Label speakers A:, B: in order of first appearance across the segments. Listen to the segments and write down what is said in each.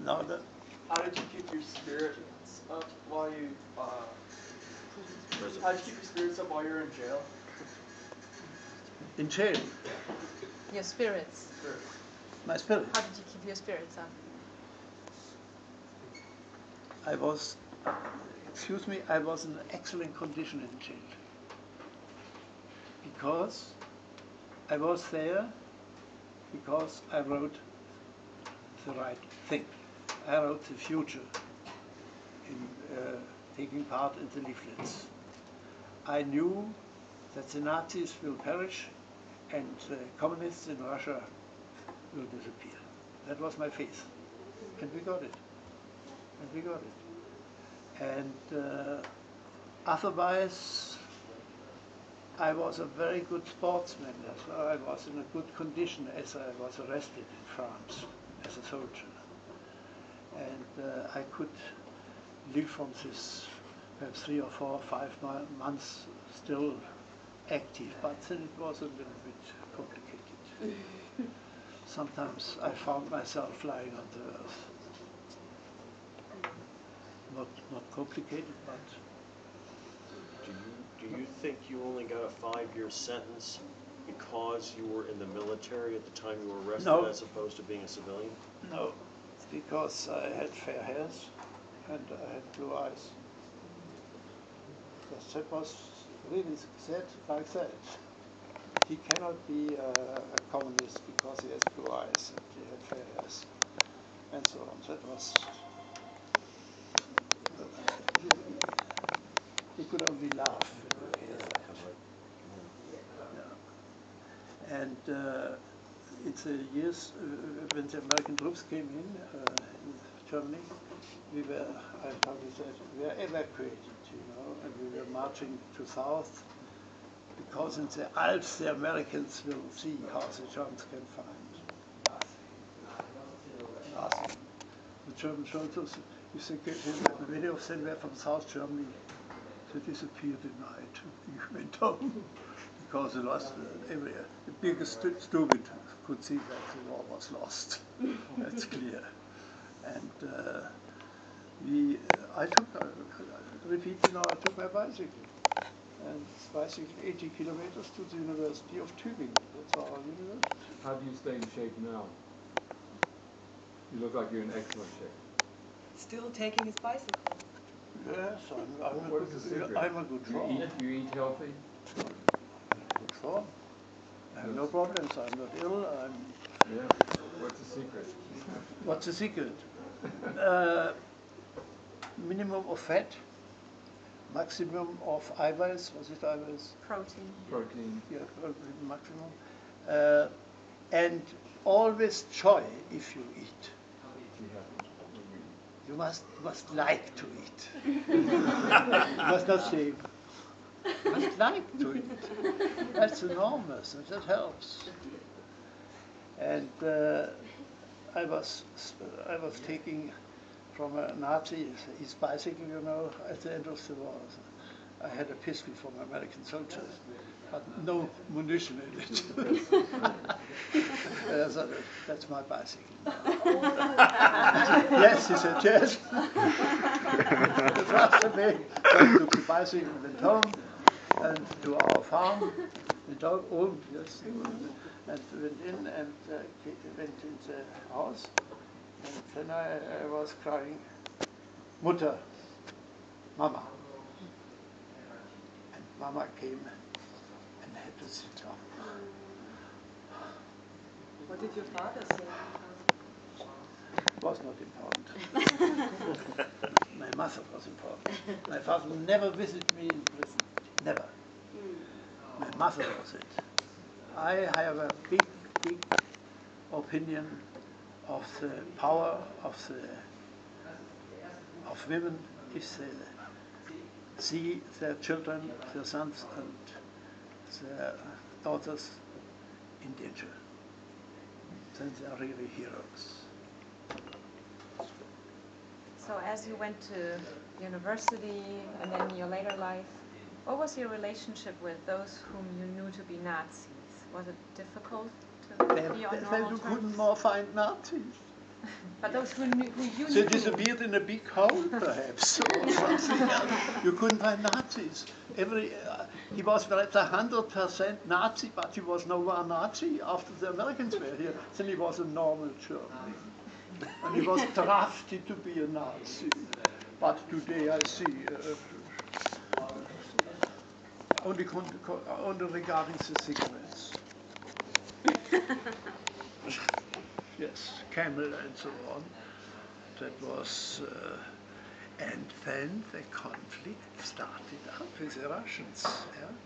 A: No, the,
B: How did you keep your spirits up while you, uh, how did you keep your spirits up while you were in jail?
A: in jail,
C: Your spirits.
A: my spirit.
C: How did you keep your spirits up?
A: I was, excuse me, I was in excellent condition in jail. Because I was there because I wrote the right thing. Wrote the future in uh, taking part in the leaflets. I knew that the Nazis will perish and the communists in Russia will disappear. That was my faith. And we got it. And we got it. And uh, otherwise, I was a very good sportsman as well. I was in a good condition as I was arrested in France as a soldier. And uh, I could live from this perhaps three or four or five mo- months still active, but then it was a little bit complicated. Sometimes I found myself lying on the earth. Not, not complicated, but
D: Do you, do you think you only got a five-year sentence because you were in the military at the time you were arrested
A: No.
D: as opposed to being a civilian?
A: no, because I had fair hairs and I had blue eyes. Yes, that was really said like that. He cannot be a, a communist because he has blue eyes and he had fair hairs and so on. That was. He could only laugh when he heard that. Yeah. And uh, it's the years uh, when the American troops came in, uh, in Germany, we were, I say, it, we were evacuated, you know, and we were marching to south because in the Alps the Americans will see how the Germans can find. Nothing. The German soldiers, if they get in, many of them were from South Germany, they disappeared in night. He went home because they lost uh, the biggest stu- stupid could see that the war was lost. That's clear. And uh, we, I took, uh, I repeat now, I took my bicycle. And bicycle 80 kilometers to the University of Tübingen. That's our university.
E: How do you stay in shape now? You look like you're in excellent shape.
F: Still taking his bicycle.
A: Yes, I'm, I'm, a,
E: What is the
A: good,
E: secret?
A: I'm a good
E: You eat, you eat healthy?
A: Good form. I have no problems. I'm not ill. I'm
E: Yeah. What's the secret?
A: What's the secret? uh, minimum of fat, maximum of Eiweiß, was it Eiweiß?
C: Protein.
E: Protein.
A: Yeah, maximum. Uh, and always joy if you eat. You must, must like to eat. you must not say, must like to it. That's enormous, and that helps. And uh, I was, I was taking from a Nazi his bicycle, you know, at the end of the war. I had a pistol from American soldiers, but no munition in it. So that's my bicycle. yes, he said yes. Trust me. So I took the bicycle and went home and to our farm. The dog yes, and went in and uh, went in the house. And then I, I was crying, Mutter, Mama. And Mama came and had to sit down.
F: What did your father say?
A: was not important. My mother was important. My father never visited me in prison. Never. Hmm. My mother was it. I have a big, big opinion of the power of the of women if they see their children, their sons and their daughters in danger. Then they are really heroes.
C: So as you went to university and then your later life, what was your relationship with those whom you knew to be Nazis? Was it difficult to be on
A: then
C: normal
A: you
C: terms?
A: couldn't more find Nazis.
C: But those who knew, who you
A: They
C: knew.
A: disappeared in a big hole, perhaps, or something else. You couldn't find Nazis. Every, uh, he was perhaps a hundred percent Nazi, but he was no more Nazi after the Americans were here. Then he was a normal German. And he was drafted to be a Nazi. But today I see uh, only, con- co- only regarding the cigarettes. yes, Camel and so on. That was, uh, and then the conflict started up with the Russians. Yeah?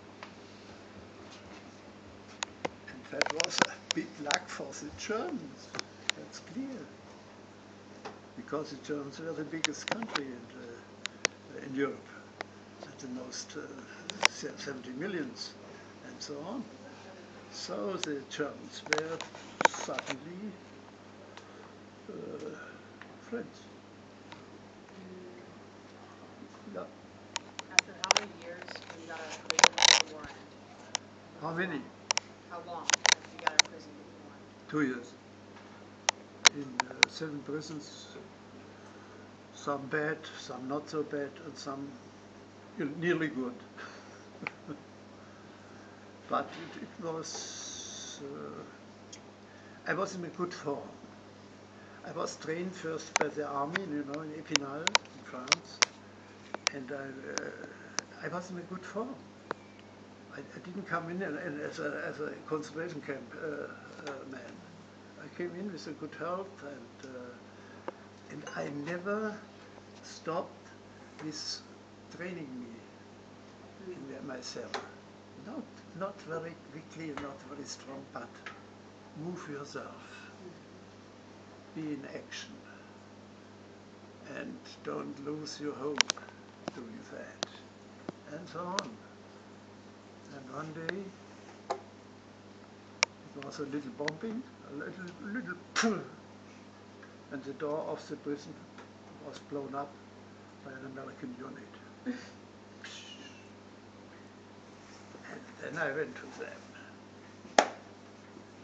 A: And that was a big luck for the Germans. That's clear. Because the Germans were the biggest country in, uh, in Europe, at the most uh, 70 millions, and so on. So the Germans were suddenly uh, friends. Yeah.
G: After how many years when you got out of prison the?
A: How many?
G: How long after you got out of prison the?
A: Two years. In uh, seven prisons, some bad, some not so bad, and some nearly good. but it, it was, uh, I was in a good form. I was trained first by the army, you know, in Epinal, in France, and I, uh, I was in a good form. I, I didn't come in and, and as, a, as a concentration camp uh, man. I came in with a good health, and uh, and I never stopped with training me in my cell. Not not very quickly, not very strong, but move yourself. Be in action, and don't lose your hope doing that, and so on. And one day, it was a little bombing, a little, little pull, and the door of the prison was blown up by an American unit. and then I went to them.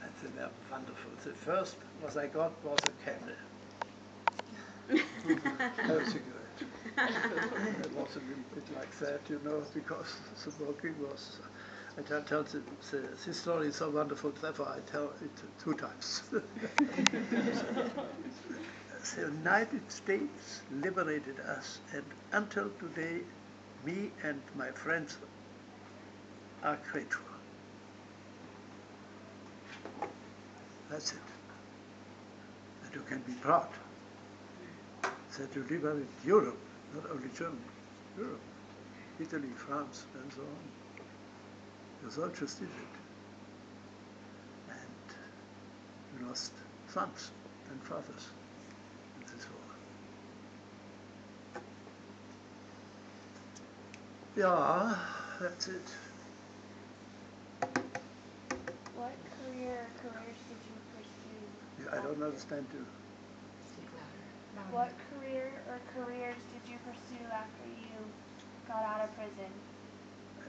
A: And they were wonderful. The first was I got was a camel. no cigarette. it was a little bit like that, you know, because the smoking was. I tell, tell the, the, this story is so wonderful, therefore I tell it two times. the United States liberated us, and until today, me and my friends are grateful. That's it. And you can be proud that you live liberated Europe, not only Germany, Europe, Italy, France, and so on. The soldiers did it. And you lost sons and fathers in this war. Yeah, that's it.
H: What career or careers did you pursue?
A: I don't understand you.
H: What career or careers did you pursue after you got out of prison?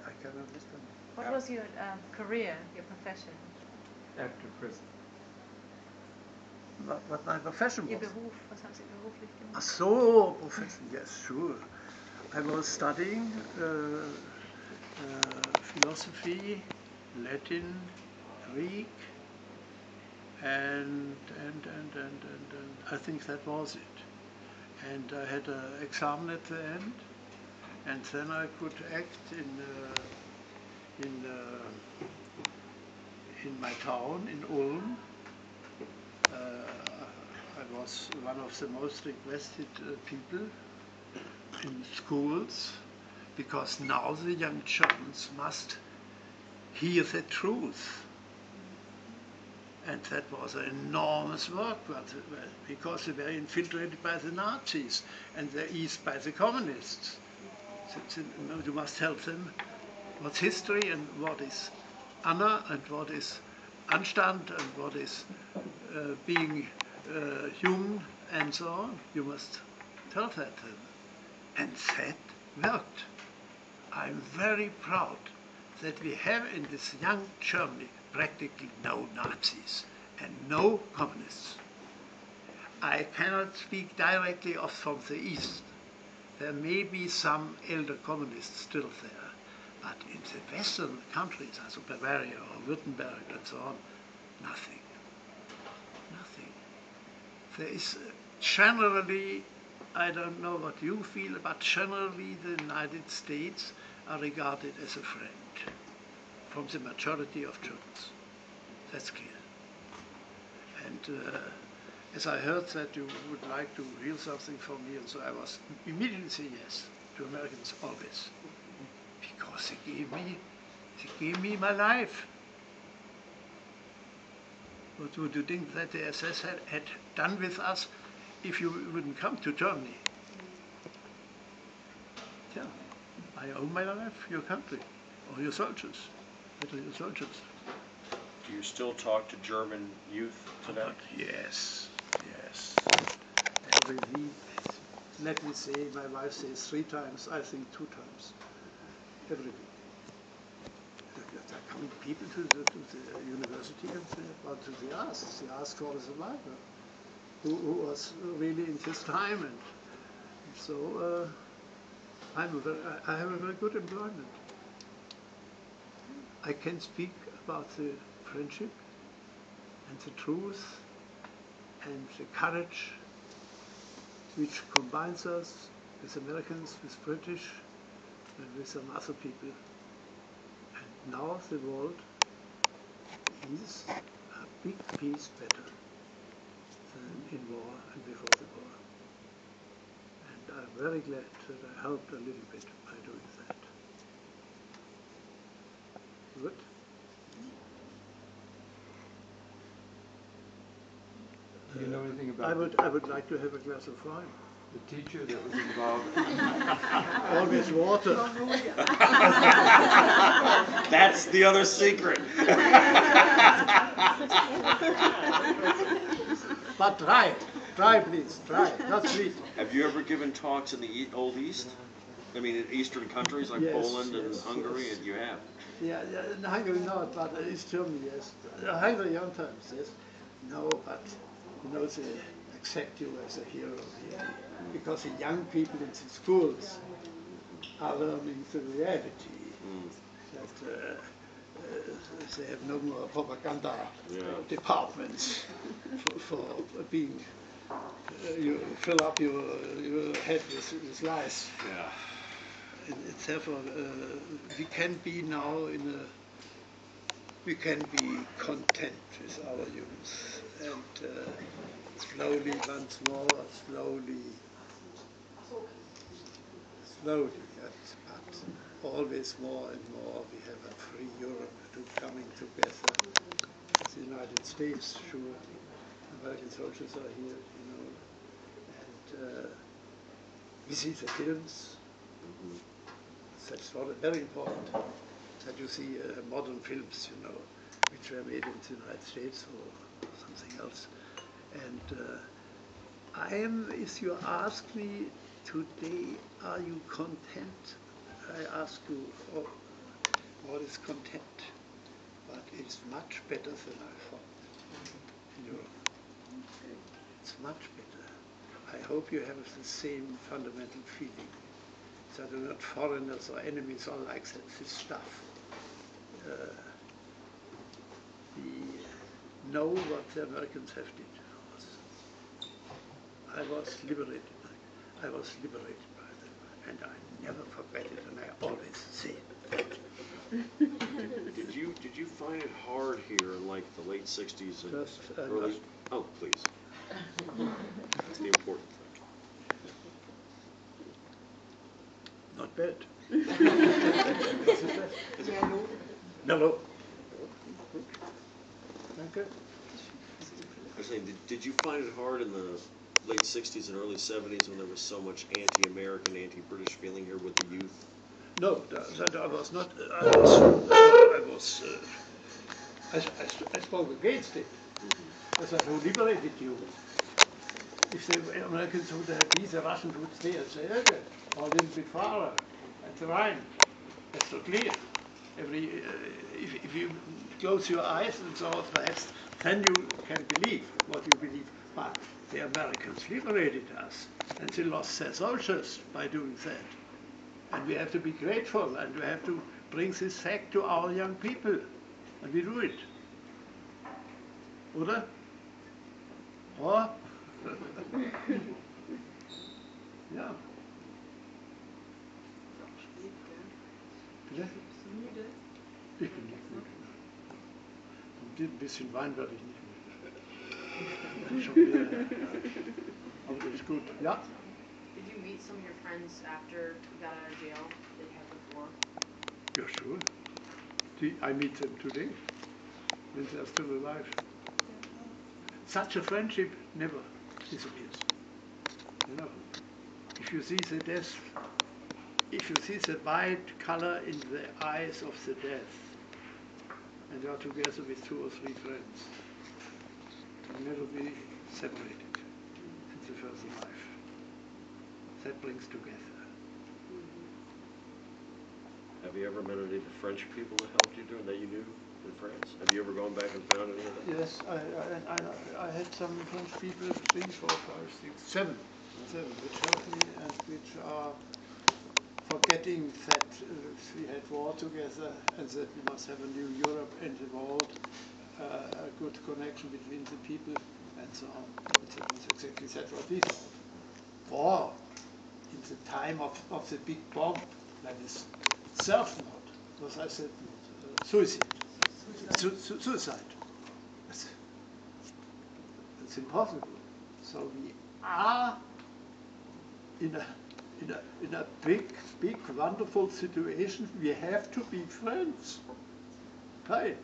A: I, I can understand.
C: What was your um, career, your profession?
E: After prison.
A: What, what my profession
C: Ihr
A: was.
C: Beruf, was haben Sie beruflich
A: Ach
C: gemacht?
A: so, profession, yes, sure. I was studying uh, uh, philosophy, Latin, Greek, and, and, and, and, and, I think that was it. And I had an exam at the end, and then I could act in, uh, in, uh, in my town, in Ulm. Uh, I was one of the most requested uh, people in schools because now the young Germans must hear the truth. And that was an enormous work uh, because they were infiltrated by the Nazis and the East by the communists. So, you must help them what's history and what is honor and what is Anstand and what is uh, being uh, human and so on. You must tell that to them. And that worked. I'm very proud that we have in this young Germany practically no Nazis and no communists. I cannot speak directly of from the East. There may be some elder communists still there, but in the Western countries, also Bavaria or Württemberg and so on, nothing. Nothing. There is uh, generally, I don't know what you feel, but generally the United States are regarded as a friend from the majority of Germans. That's clear. And uh, as I heard that you would like to hear something from me, and so I was immediately saying yes to Americans always, because they gave me, they gave me my life. What would you think that the SS had, had done with us if you wouldn't come to Germany? Yeah, I owe my life, your country, or your soldiers, what are your soldiers?
D: Do you still talk to German youth today?
A: But yes, yes. Every week, let me say, my wife says three times, I think two times, every week. There there are coming people to the, to the university and they want to be asked. They ask for the survivor, who, who was really in his time, and so uh, I'm a very, I I have a very good employment. I can speak about the friendship and the truth and the courage which combines us with Americans, with British, and with some other people. And now the world is a big piece better than in war and before the war. And I'm very glad that I helped a little bit by doing that. Good?
E: Do you know anything
A: I would, I would like to have a glass of wine.
E: the teacher that was involved?
A: Always water.
D: That's the other secret.
A: But dry, dry please, dry, not sweet.
D: Have you ever given talks in the e- Old East? I mean, in Eastern countries like
A: Yes,
D: Poland and
A: yes,
D: Hungary,
A: yes.
D: and you have.
A: Yeah, yeah, in Hungary not, but East Germany, yes. Uh, Hungary sometimes, yes. No, but you know, they accept you as a hero here. Because the young people in the schools are learning the reality. That uh, uh, they have no more propaganda
D: Yeah.
A: departments for, for being, uh, you fill up your, your head with, with lies.
D: Yeah.
A: And it's therefore, uh, we can be now in a, we can be content with our youth. And uh, slowly, once more, slowly, slowly, but, but always more and more, we have a free Europe to coming together. The United States, sure, American soldiers are here, you know, and uh, we see the films. That's very important that you see uh, modern films, you know, which were made in the United States or something else. And uh, I am, if you ask me today, are you content? I ask you, oh, what is content? But it's much better than I thought in Europe. It's much better. I hope you have the same fundamental feeling that are not foreigners or enemies or like that, this stuff. Uh, know what the Americans have did for us. I was liberated. I was liberated by them, and I never forget it, and I always say it.
D: Did you did you find it hard here in like the late '60s and
A: Just, uh,
D: early?
A: must-
D: Oh, please. That's the important thing.
A: Not bad. Hello. Danke.
D: Saying, did, did you find it hard in the late '60s and early '70s when there was so much anti-American, anti-British feeling here with the youth?
A: No, that, that I was not. I was. I was. Uh, I, I, I spoke against it. I said, who liberated you? If the Americans would have been, the Russians would stay at the Elbe or a little bit farther at the Rhine. That's so clear. Every, uh, if, if you close your eyes and so on, perhaps then you can believe what you believe. But the Americans liberated us, and they lost oh, their soldiers by doing that. And we have to be grateful, and we have to bring this fact to our young people, and we do it. Oder? Or? ja. Ich bin nicht müde. Ein bisschen Wein werde ich nicht wieder. Aber das ist gut. Ja?
G: Did you meet some of your friends after you got out of jail that you had before?
A: Yeah, sure. I meet them today when they're still alive. Such a friendship never disappears. You know, if you see the death, if you see the white color in the eyes of the death, and you are together with two or three friends, to never be separated in the further life. That brings together. Mm-hmm.
D: Have you ever met any of the French people that helped you during that you knew in France? Have you ever gone back and found any of them?
A: Yes, I, I, I, I had some French people, three, four, five, six, seven, mm-hmm. seven, which helped me and which are forgetting that uh, we had war together and that we must have a new Europe and the world, uh, a good connection between the people and so on. It's, exactly that what this war in the time of, of the big bomb, that is self-mord, was I said, uh, suicide. Su- su- suicide. It's, it's impossible. So we are in a in a in a big, big, wonderful situation. We have to be friends. Hi.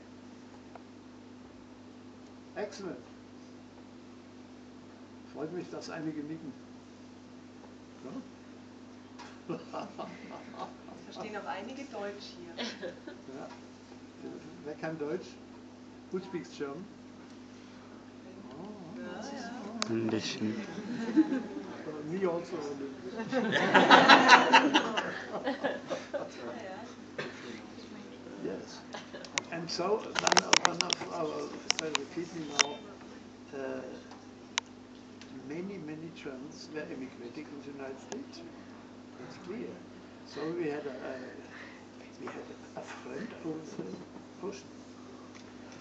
A: Excellent. Freut mich, dass einige nicken. Ja?
F: Es verstehen auch einige Deutsch hier.
A: ja. Wer kann Deutsch? Who speaks German? Oh,
F: Ja, ja.
I: Ein bisschen.
A: Me also. yes. And so one of, one of our fellow people now, uh, many, many Germans were emigrating in the United States. That's clear. So we had a, a we had a friend over the ocean.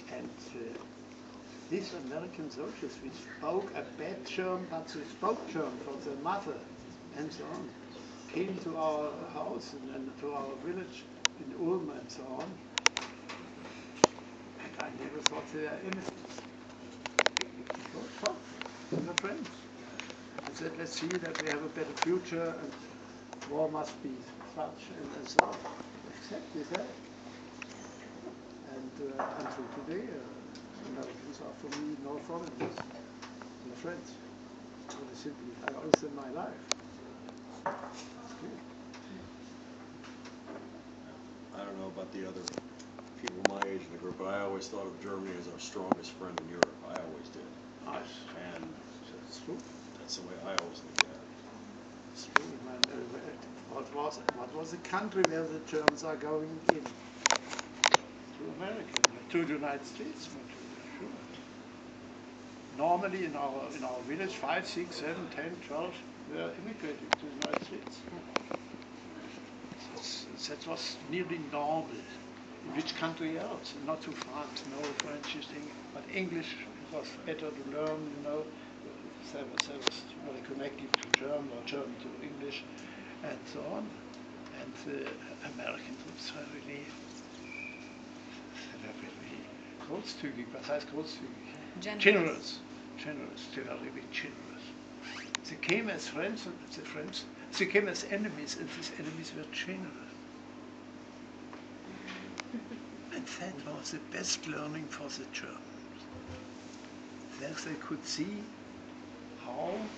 A: And uh, these American soldiers, we spoke a bad German, but they spoke German for their mother, and so on, came to our house and, and to our village in Ulm and so on. And I never thought they. It was fun. We friends. I said, let's see that we have a better future and war must be such and so on. Exactly that. And uh, until today, uh, Americans are for me no foreigners, they're friends. Very simply, I owe them my life. It's clear.
D: I don't know about the other people my age in the group, but I always thought of Germany as our strongest friend in Europe. I always did.
A: Nice.
D: And
A: That's true.
D: that's the way I always looked at it.
A: It's true. Man. What was what was the country where the Germans are going in? To America, to the United States. Sure. Normally in our in our village, five, six, seven, ten, twelve were immigrating to the United States. That was nearly normal. In which country else? Not to France, no French thing, but English was better to learn, you know. There was, there was very connected to German or German to English and so on. And the American groups were really, were really großzügig. Was heißt großzügig?
C: Generous.
A: Generous. They were really generous. They came as friends and the friends, they came as enemies and these enemies were generous. And that was the best learning for the Germans. There they could see how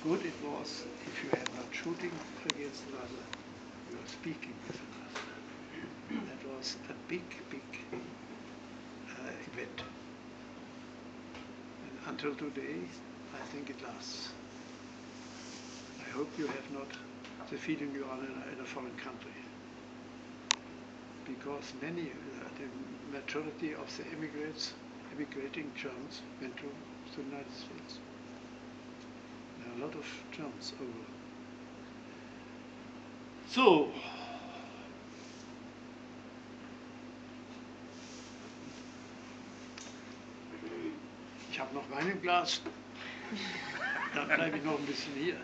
A: good it was if you had not shooting against another, you are speaking with another. That was a big, big uh, event. And until today, I think it lasts. I hope you have not the feeling you are in a, foreign country. because many, uh, the majority of the immigrants, immigrating Germans went to the United States. There are a lot of Germans over. So, im Glas. Dann bleibe ich noch ein bisschen hier.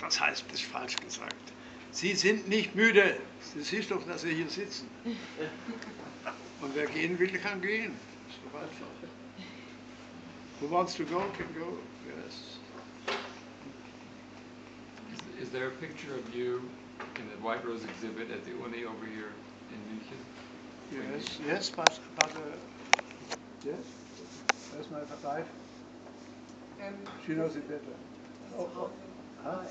A: Das heißt, das ist falsch gesagt. Sie sind nicht müde. Sie siehst doch, dass Sie hier sitzen. Und wer gehen will, kann gehen. Ist doch einfach. Who wants to go, can go. Yes.
E: Is, is there a picture of you in the White Rose exhibit at the Uni over here in München?
A: Yes, yes, but, but uh, yes. that's my wife?
F: ähm,
A: She knows it better.
F: zu
A: Oh,
F: Hause.
A: Huh?
F: Aber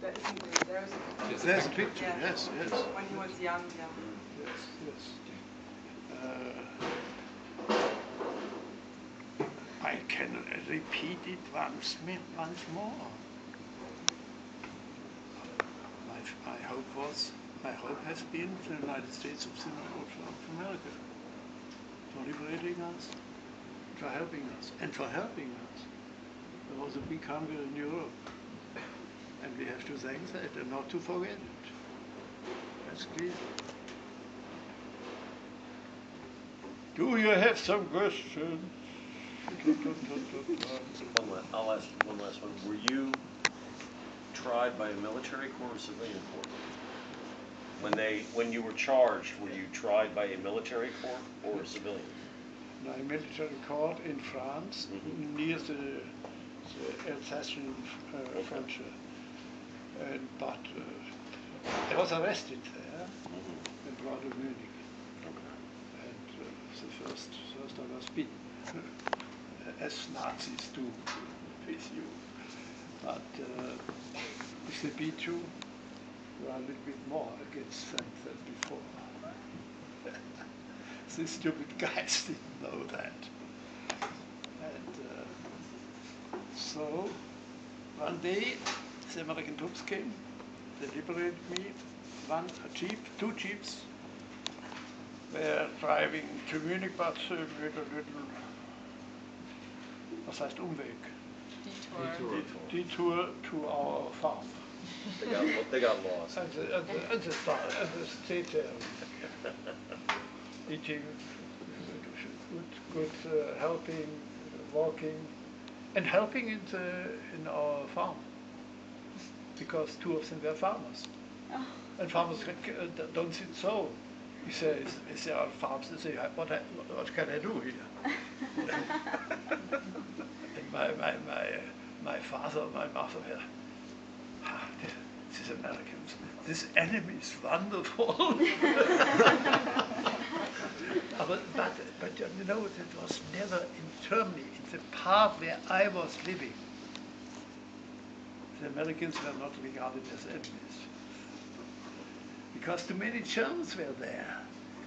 F: Da ist ein Bild. There is a
E: Yes.
A: There's a picture,
F: Yeah.
A: yes, yes.
F: When he was young, yeah.
A: Yes, yes. Uh, I can repeat it once, once more. My, my hope was, my hope has been for the United States of, of America, for liberating us, for helping us, and for helping us. There was a big hunger in Europe, and we have to thank that and not to forget it. That's clear. Do you have some questions?
D: One la- I'll ask one last one. Were you tried by a military court or civilian court? When they, when you were charged, were you tried by a military court or a civilian?
A: My military court in France,
D: Mhm.
A: near the, the Alsatian uh,
D: Okay.
A: frontier. And, but uh, I was arrested there and brought to Munich. And uh, the first, first I was beaten, as Nazis do with you. But beat you, you are a little bit more against them than before. These stupid guys didn't know that. And uh, so one day the American troops came, they liberated me. One a jeep, two jeeps were driving to Munich, but uh, with a little, was heißt Umweg,
C: Detour.
E: Detour.
A: detour to our farm.
D: They got, they got lost.
A: And the, and the, and the, star, and the state there, eating, good, good uh, helping, walking, and helping in, the, in our farm. Because two of them were farmers. And farmers uh, don't sit so. He says, if there are farms, they say, what, I, what can I do here? and my, my, my, my father, my mother ah, these Americans, this enemy is wonderful. but, but, but you know, it was never in Germany, in the part where I was living. The Americans were not regarded as enemies. Because too many Germans were there.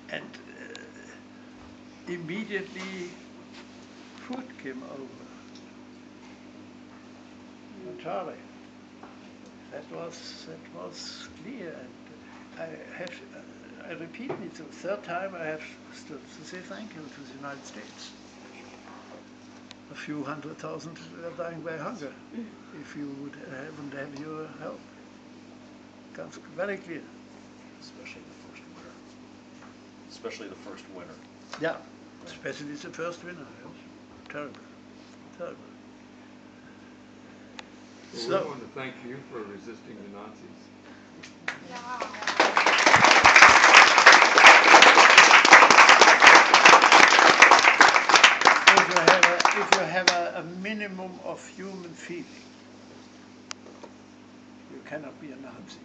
A: And uh, immediately food came over. From Charlie. That was that was clear, and I have uh, I repeat it the third time I have stood to say thank you to the United States. A few hundred thousand are dying by hunger if you would haven't have your help. Comes very clear.
D: Especially the first winter. Especially the first winter.
A: Yeah, especially the first winner. Yes. Terrible, terrible.
E: Well,
A: So-
E: we want to thank you for resisting the Nazis.
A: if you have a, if you have a, a minimum of human feeling, you cannot be a Nazi.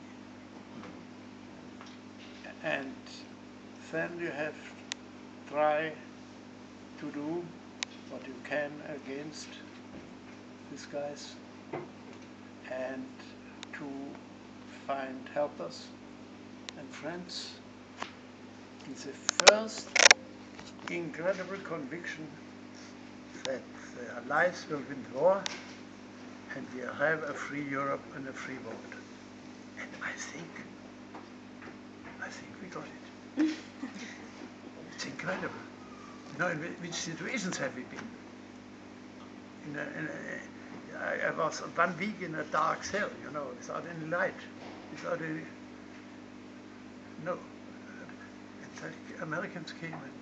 A: And then you have to try to do what you can against these guys and to find helpers and friends. And the first incredible conviction that the Allies will win the war and we'll have a free Europe and a free world. And I think, I think we got it. it's incredible. You know, in which situations have we been? In a, in a, I, I was one week in a dark cell, you know, without any light, without any, no. And the Americans came and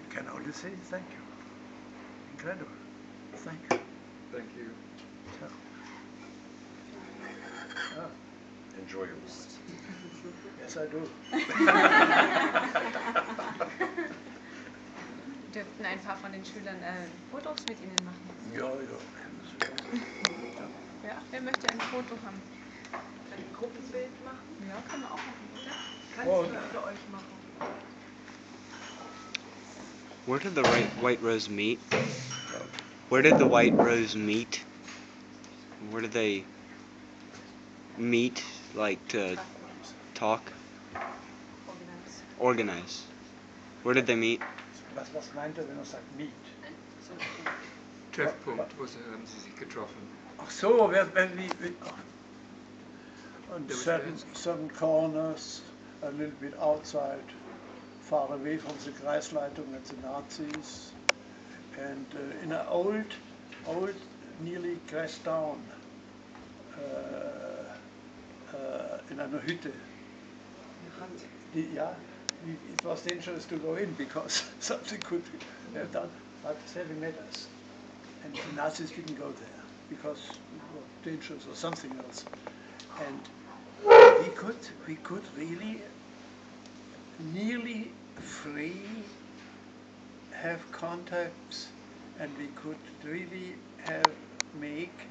A: you can only say thank you. Incredible. Thank you.
E: Thank you.
A: So, ah,
D: Enjoy your moment.
A: yes, I do.
C: Dürften ein paar von den Schülern äh, Fotos mit Ihnen machen?
A: Ja, ja.
C: Ja, wer möchte ein Foto haben?
F: Ein Gruppenbild machen?
C: Ja, können wir auch machen, oder?
F: Kann
A: Oh.
F: ich sogar für euch machen.
I: Where did the right, white rose meet? Where did the white rose meet? Where did they meet, like to talk,
C: Organize.
I: organize? Where did they meet?
A: Was, was meint er, wenn er sagt Meet?
E: Treffpunkt, wo haben Sie sich getroffen?
A: Ach so, wenn, wenn wir...
E: was
A: certain, certain corners, a little bit outside, far away from the Kreisleitung and the Nazis, and uh, in an old, old, nearly crashed down, uh, uh, in einer Hütte. Die, ja, it was dangerous to go in because something could have done, but seven meters. And the Nazis didn't go there because it was dangerous or something else. And we could, we could really nearly free have contacts and we could really have make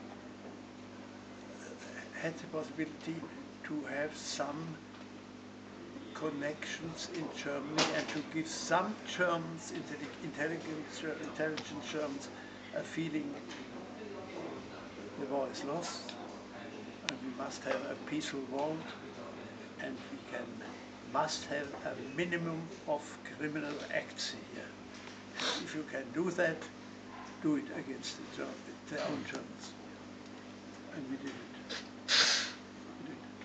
A: had the possibility to have some connections in Germany and to give some Germans, intelli- intelligent, Germans, a feeling the war is lost and we must have a peaceful world and we can must have a minimum of criminal acts here. If you can do that, do it against the, Ger- the Germans. And we did it. We did it.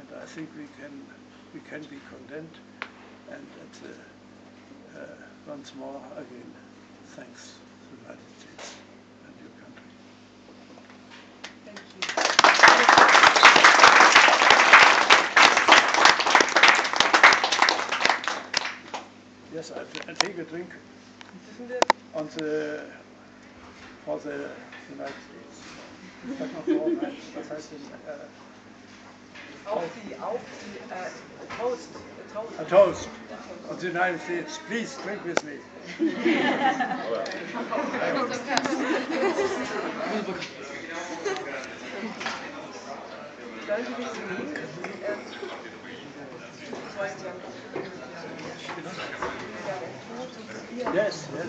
A: And I think we can we can be content. And at the, uh, once more again, thanks to the United States and your country.
F: Thank you.
A: Yes, I, I take a drink on the for the United States. Sag mal vor, nein, was heißt denn? Äh,
F: auf die, auf die, äh, Toast, Toast.
A: a toast on the United States. Please drink with me.
F: Sollen Sie das nehmen? Wollen Sie am
A: Yes, yes.